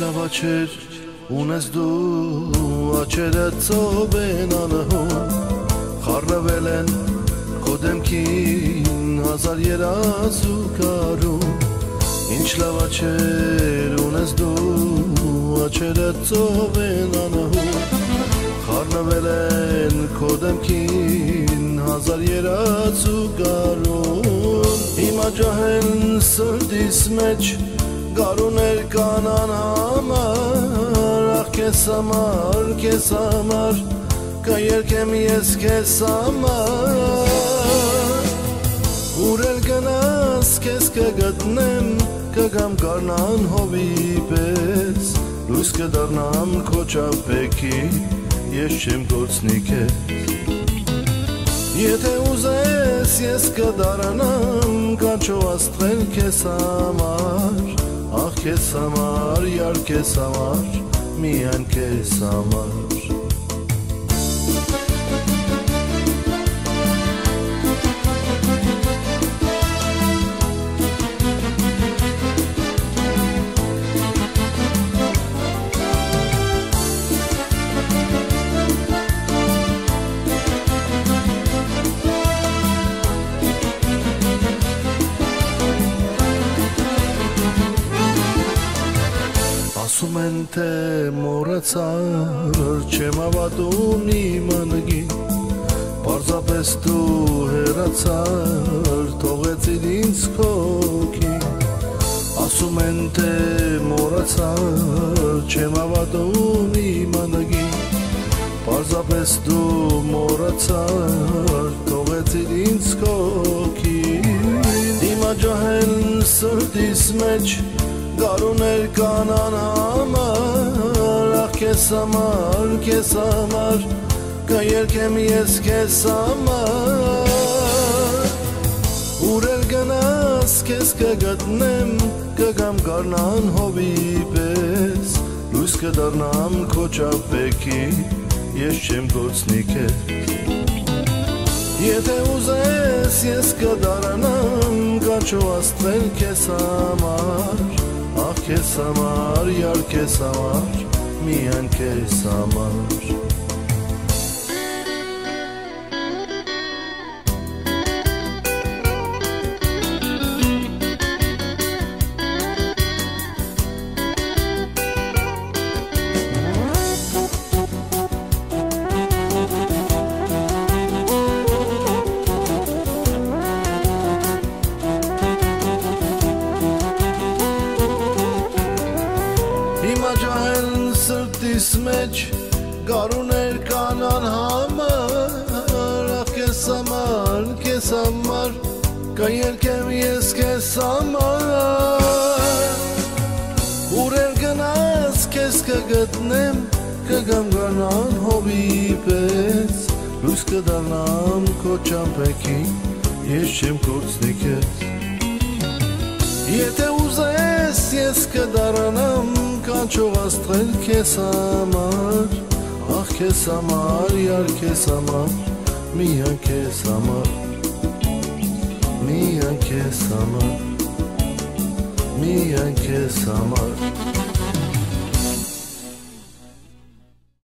աչեր ունես դու աչերը ծով են անհում խառնվել են քո դեմքին հազար երազու կարում ինչ լավ աչեր ունես դու աչերը ծով են անհում խառնվել են քո դեմքին հազար երազու կարում հիմա ջահեն սրտիս մեջ Գարուներ կանան կեզ համար, կեզ համար Կայերքեմ ես կեզ համար Ուրել գնաս կեզ կգտնեմ Կգամ կարնան հովի պես Լույս կդարնամ քո ճապեքի Ես չեմ կործնի կեզ Եթե ուզես ես կդարանամ Կանչո աստղել կեզ համար Ախ քեզ համար, յար քեզ համար, միայն Ասում են թե մորացար չեմ ավատում իմ անգին Պարզապես դու հերացար թողեցիր ինձ քոքի Ասում են թե մորացար չեմ ավատում իմ անգին Պարզապես դու մորացար թողեցիր ինձ քոքի Հիմա ջահել սրտիս մեջ Գարուներ կանան համար Ախ կեզ համար, կեզ համար Կայերքեմ ես կեզ համար Ուրել գնաս կեզ կգտնեմ Կգամ կարնան հովի պես Լույս կդարնամ քո ճապեքի Ես չեմ կործնի կեզ Եթե ուզես ես կդարանամ Կանչո աստվել կեզ համար քեզ համար, յար քեզ համար, միայն քեզ համար ջահել սրտիս մեջ գարուներ կանան համար Ախ կեզ համար, կեզ համար Կայերքեմ ես կեզ համար Ուրեր գնաս կեզ կգտնեմ Կգամ գանան հովի պես Լույս կդարնամ քո ճամպեքի Ես չեմ կործնի աստղել քեզ համար Ախ քեզ համար, յար քեզ համար, միայն քեզ համար Միայն